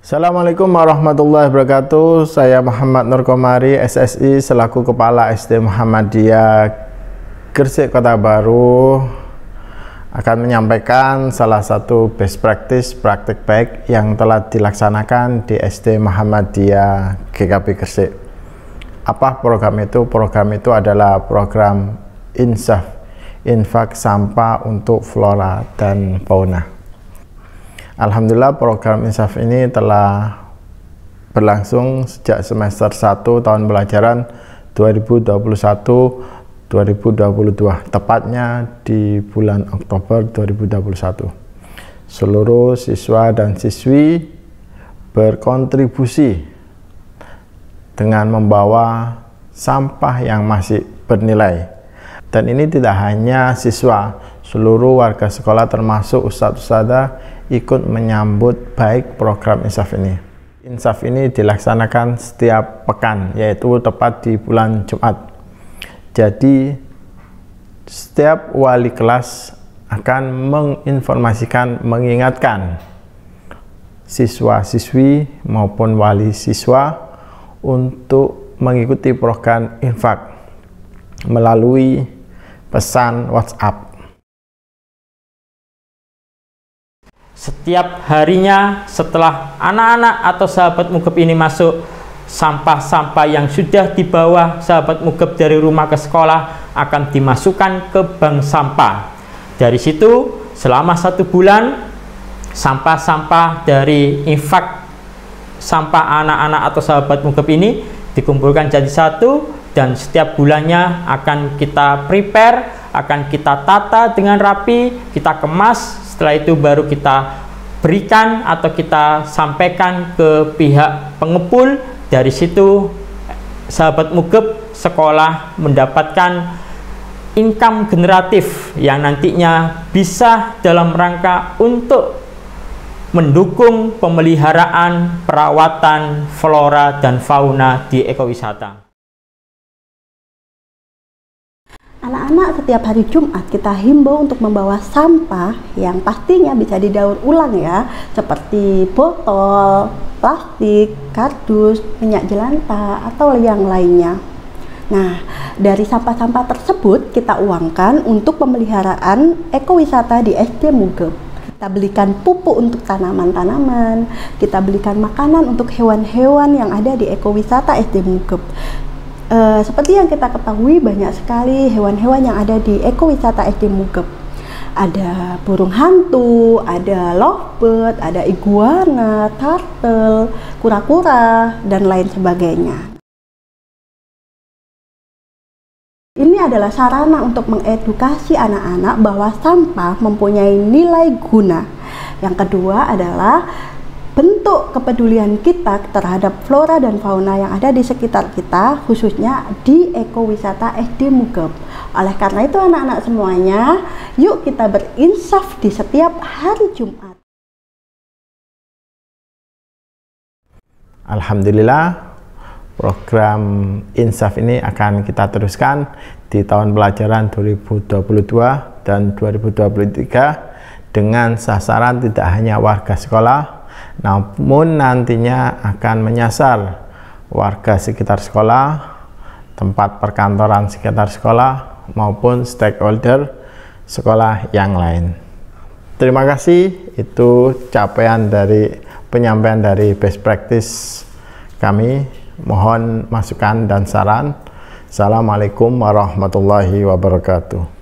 Assalamualaikum warahmatullahi wabarakatuh. Saya Muhammad Nur Komari, SSI selaku Kepala SD Muhammadiyah Gresik Kota Baru akan menyampaikan salah satu best practice praktik baik yang telah dilaksanakan di SD Muhammadiyah GKP Gresik. Apa program itu? Program itu adalah program insaf, infak sampah untuk flora dan fauna. Alhamdulillah program insaf ini telah berlangsung sejak semester 1 tahun pelajaran 2021-2022 tepatnya di bulan Oktober 2021 seluruh siswa dan siswi berkontribusi dengan membawa sampah yang masih bernilai. Dan ini tidak hanya siswa seluruh warga sekolah termasuk ustadz ustadzah ikut menyambut baik program insaf ini. Insaf ini dilaksanakan setiap pekan, yaitu tepat di bulan Jumat. Jadi, setiap wali kelas akan menginformasikan, mengingatkan siswa-siswi maupun wali siswa untuk mengikuti program infak melalui pesan WhatsApp Setiap harinya setelah anak-anak atau sahabat mugab ini masuk, sampah-sampah yang sudah dibawa sahabat mugab dari rumah ke sekolah akan dimasukkan ke bank sampah. Dari situ, selama satu bulan, sampah-sampah dari infak sampah anak-anak atau sahabat mugab ini dikumpulkan jadi satu dan setiap bulannya akan kita prepare, akan kita tata dengan rapi, kita kemas setelah itu baru kita berikan atau kita sampaikan ke pihak pengepul dari situ sahabat mugeb sekolah mendapatkan income generatif yang nantinya bisa dalam rangka untuk mendukung pemeliharaan perawatan flora dan fauna di ekowisata. Anak-anak setiap hari Jumat kita himbau untuk membawa sampah yang pastinya bisa didaur ulang ya, seperti botol, plastik, kardus, minyak jelantah, atau yang lainnya. Nah, dari sampah-sampah tersebut kita uangkan untuk pemeliharaan ekowisata di SD Mugeb. Kita belikan pupuk untuk tanaman-tanaman, kita belikan makanan untuk hewan-hewan yang ada di ekowisata SD Mugeb. Uh, seperti yang kita ketahui banyak sekali hewan-hewan yang ada di ekowisata SD Mugep. Ada burung hantu, ada lovebird, ada iguana, turtle, kura-kura, dan lain sebagainya. Ini adalah sarana untuk mengedukasi anak-anak bahwa sampah mempunyai nilai guna. Yang kedua adalah bentuk kepedulian kita terhadap flora dan fauna yang ada di sekitar kita, khususnya di ekowisata SD Mugab. Oleh karena itu anak-anak semuanya, yuk kita berinsaf di setiap hari Jumat. Alhamdulillah, program insaf ini akan kita teruskan di tahun pelajaran 2022 dan 2023 dengan sasaran tidak hanya warga sekolah, namun nantinya akan menyasar warga sekitar sekolah, tempat perkantoran sekitar sekolah, maupun stakeholder sekolah yang lain. Terima kasih, itu capaian dari penyampaian dari best practice kami. Mohon masukan dan saran. Assalamualaikum warahmatullahi wabarakatuh.